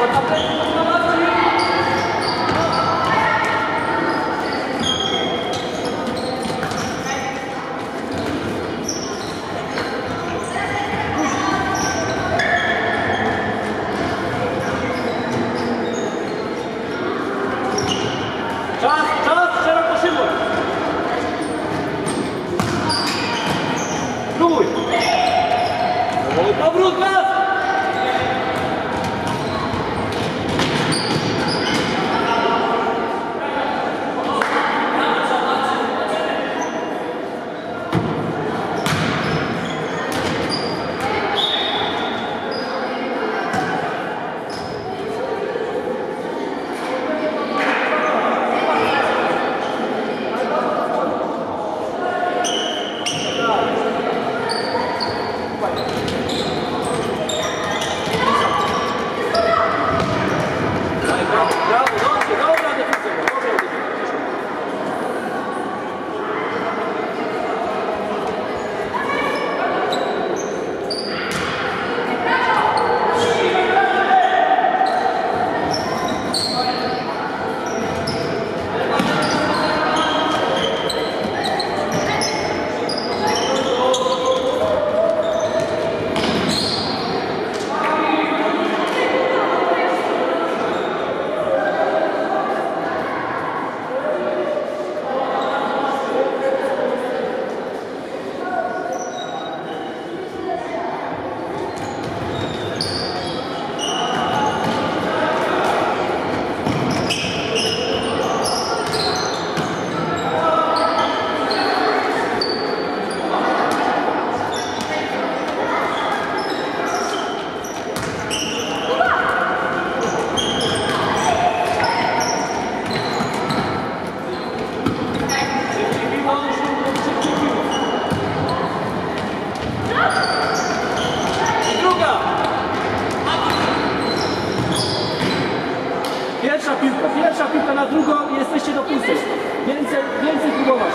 por pierwsza piłka na drugą i jesteście do. Więcej, więcej próbować.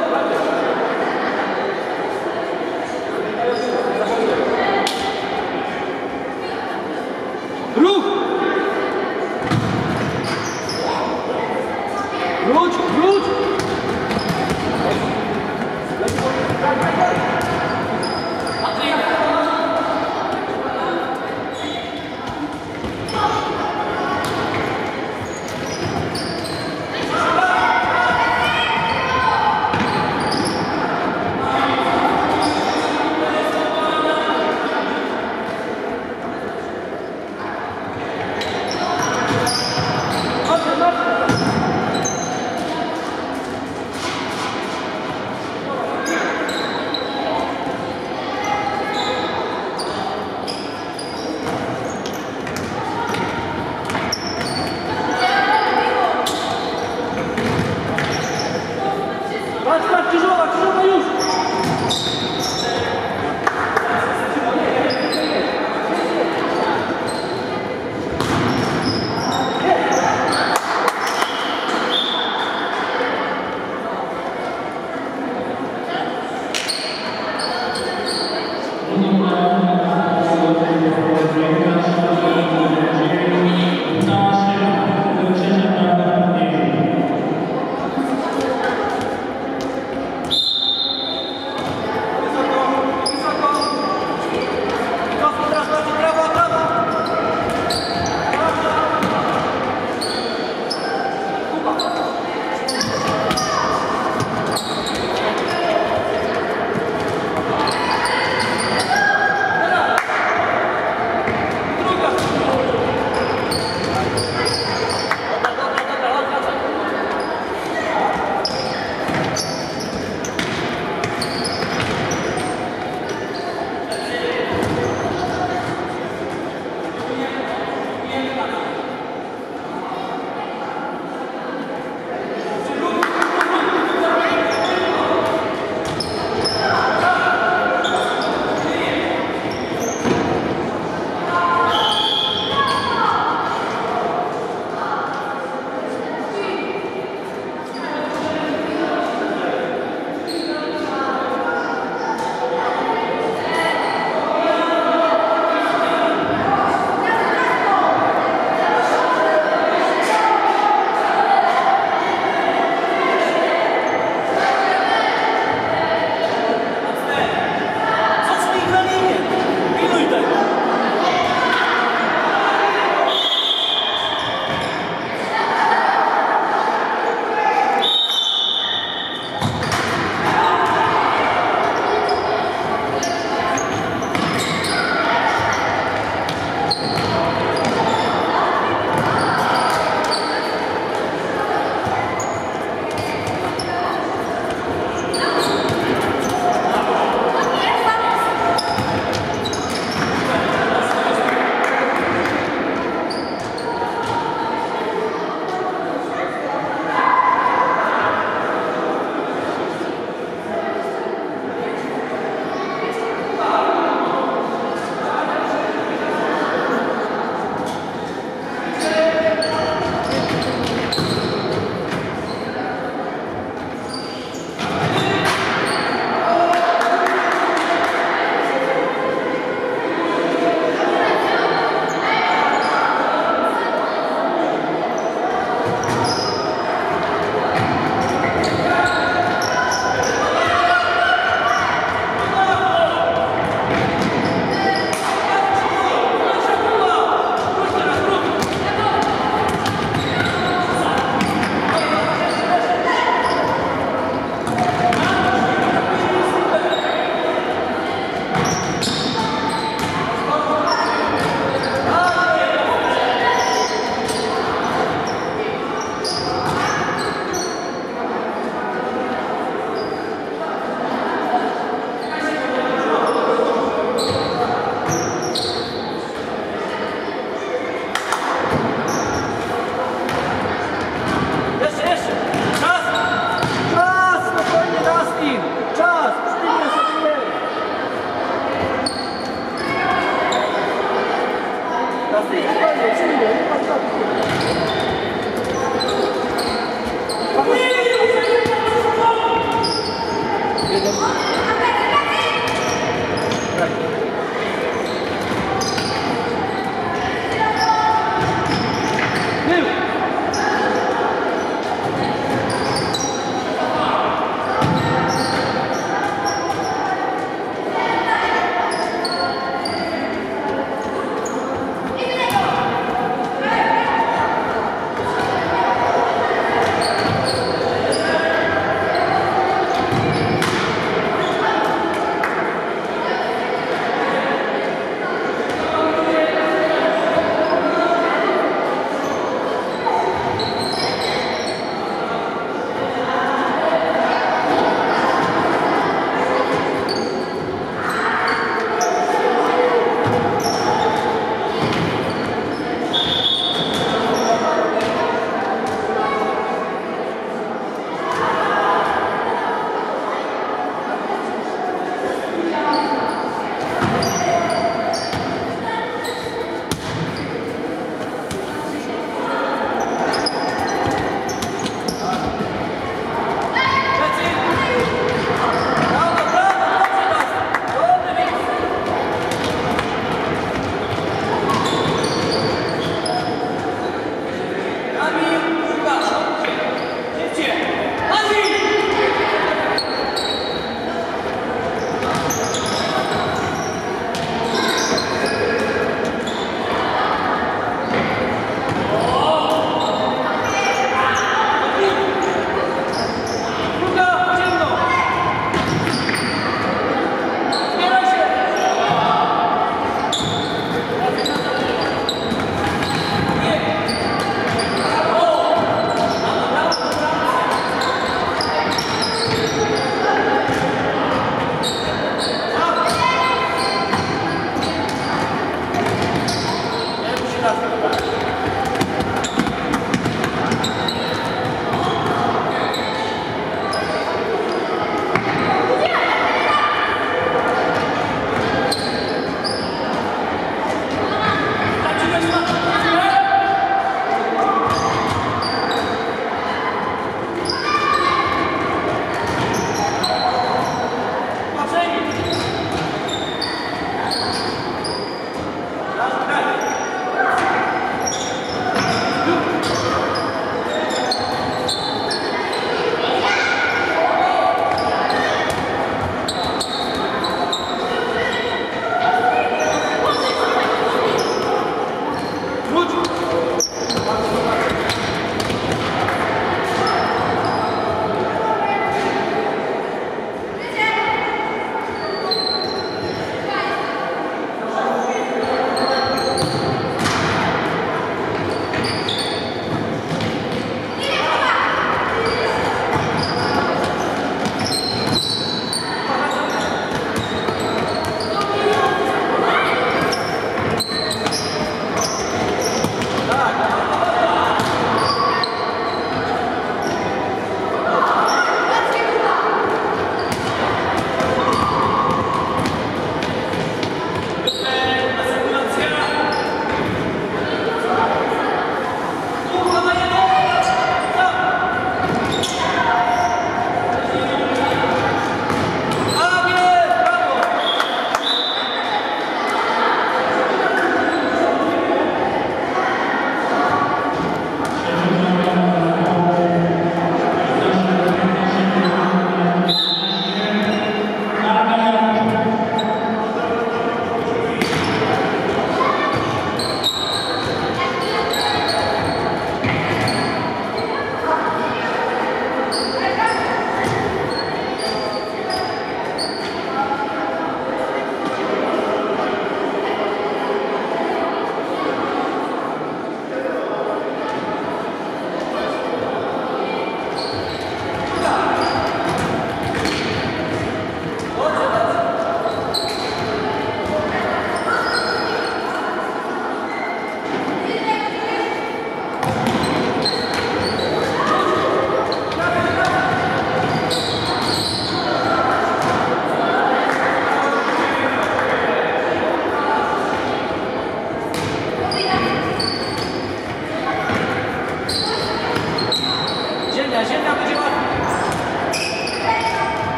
Thank you.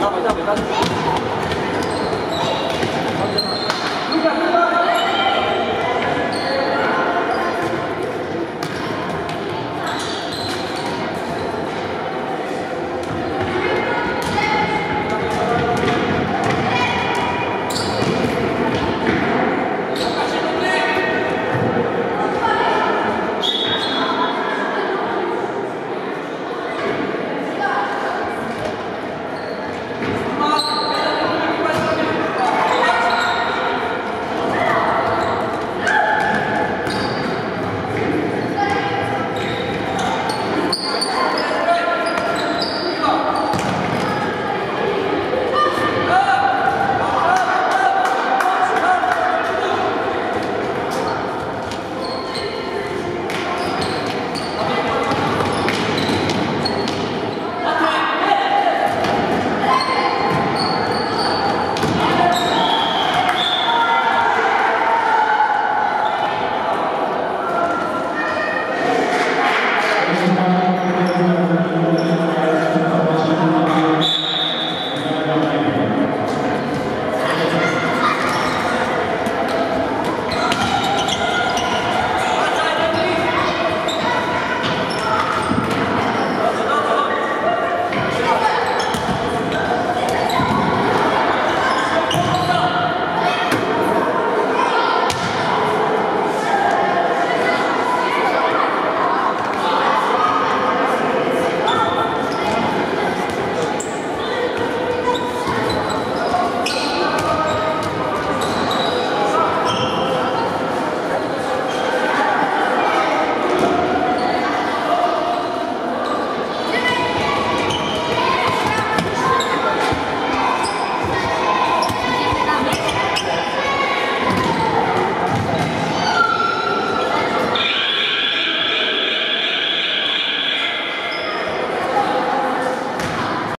Gracias.